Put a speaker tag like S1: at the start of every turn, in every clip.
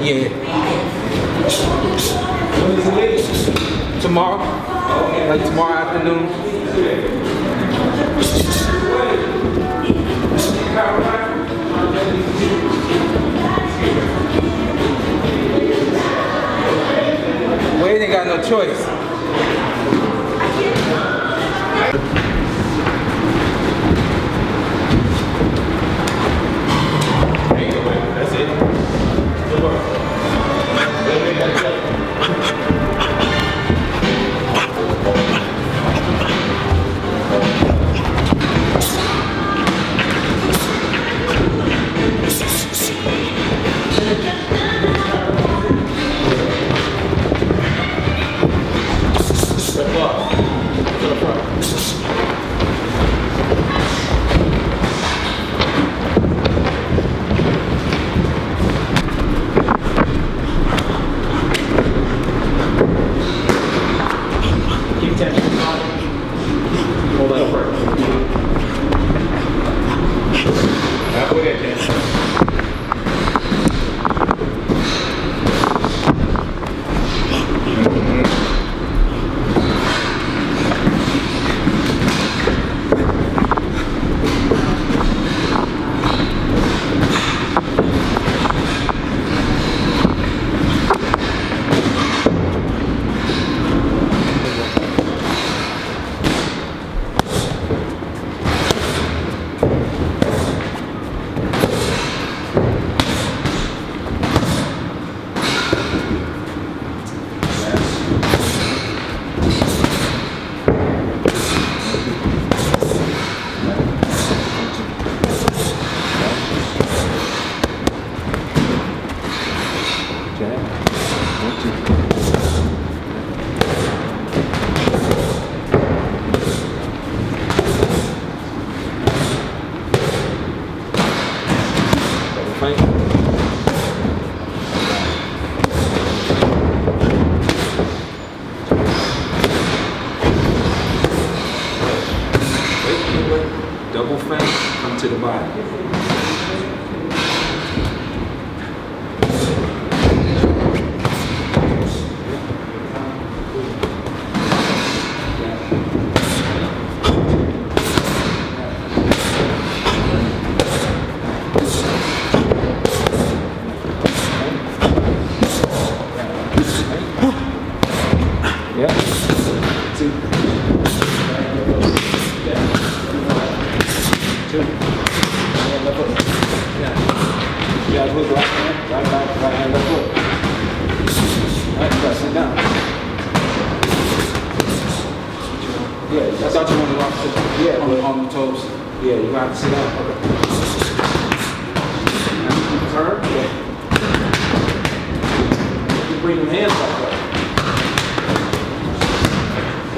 S1: Yeah. Tomorrow, like tomorrow afternoon. Wade ain't got no choice.
S2: Double feint, come to the body. Yeah. Two. Yeah, left foot. Yeah. Look right hand, right right hand, left foot. You gotta sit down. Yeah,
S1: you to walk
S2: Yeah,
S1: on, on the toes.
S2: Yeah, you got to sit down. Turn. Yeah. You bring them hands up.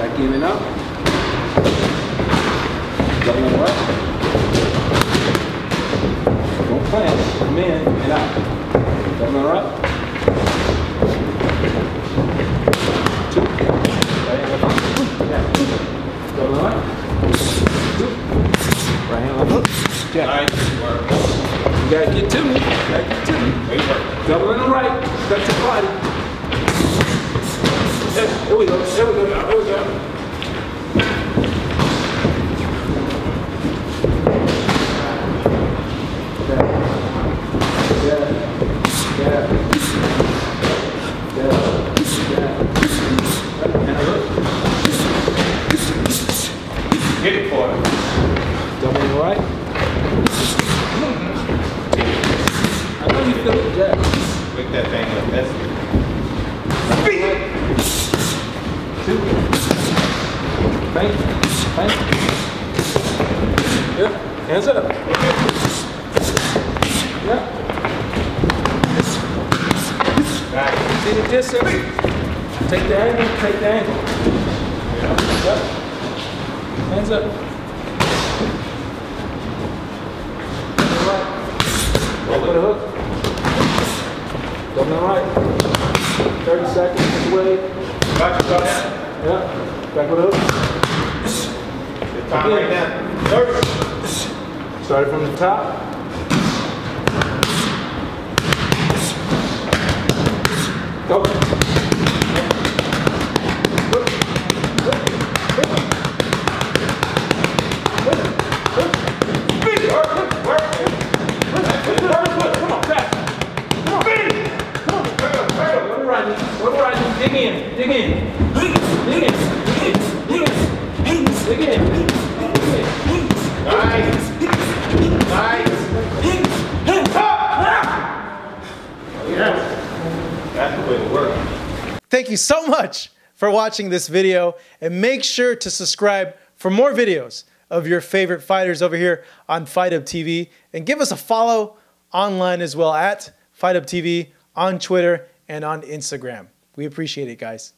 S2: Right? And out. Doubling right. Don't plan. Come in and out. Doubling right. Two. Right hand left hook. Yeah. Doubling right. Two. Right hand hook. Jack. You gotta get to me. You gotta get to me. Double in the right. Stretch your body. There we go. There we go. There we go. Yeah. Yeah. Yeah. Yeah. Yeah. And I look.
S3: Get it for him.
S2: Double in the right. I know you feel it, Jack.
S3: Wake that thing up. That's
S2: Two. Thank you. Thank you. Yeah. Hands up. Yeah.
S3: right.
S2: See the distance? Take the angle, take the angle. Yep. Hands up. Right. Back with hook. All right. 30 seconds
S3: away. Back to
S2: Yeah. Back with up.
S3: Good time right now. 30.
S2: Started from the top. Go.
S4: You so much for watching this video and make sure to subscribe for more videos of your favorite fighters over here on Fight Hub TV and give us a follow online as well at Fight Hub TV on Twitter and on Instagram. We appreciate it, guys.